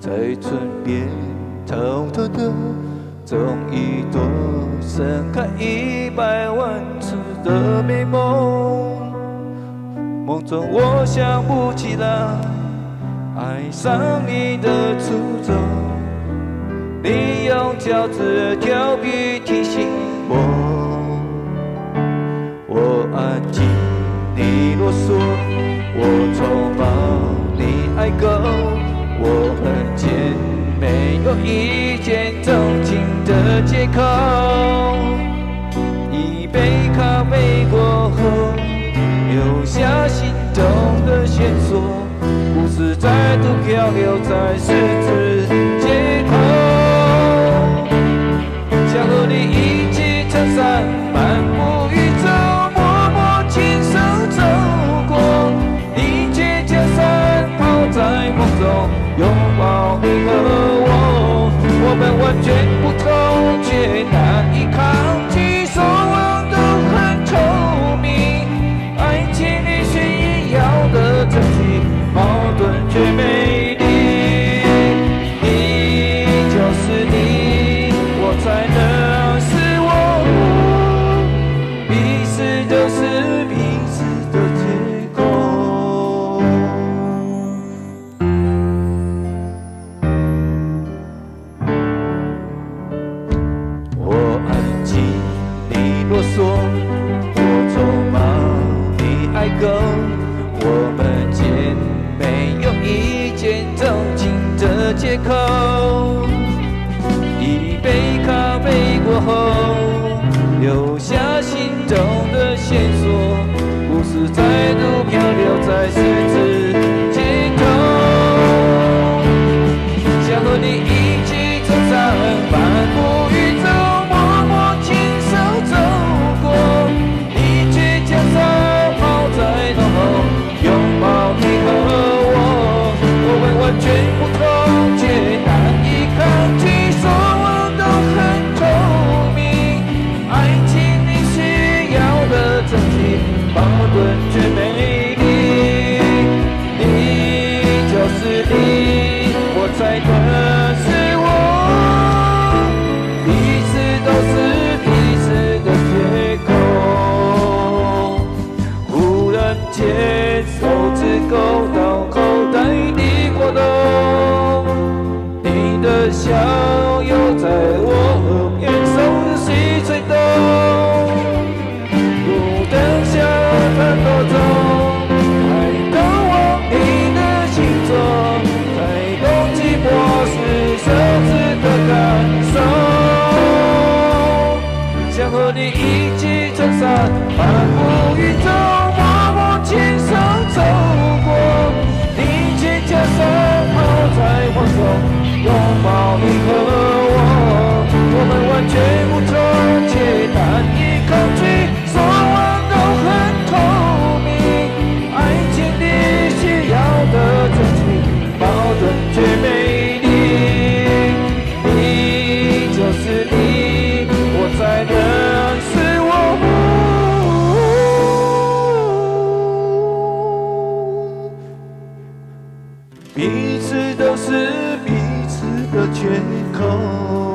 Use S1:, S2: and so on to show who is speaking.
S1: 在唇边偷偷的种一朵盛开一百万次的美梦。梦中我想不起了爱上你的初衷，你用饺子调皮提醒我，我安静，你啰嗦，我充满你爱够。我很坚。没有一见钟情的借口。一杯咖啡过后，留下心动的线索，故事再度漂流在十字抱借口。一杯咖啡过后，留下心中的线索，故事再度漂流在十字街头，想和你一起走上漫你，我在等。我们完全无错，却难以抗拒，所望都很透明。爱情里需要的真情，矛盾却美丽。你就是你，我才能是我，彼此都是彼此。的缺口。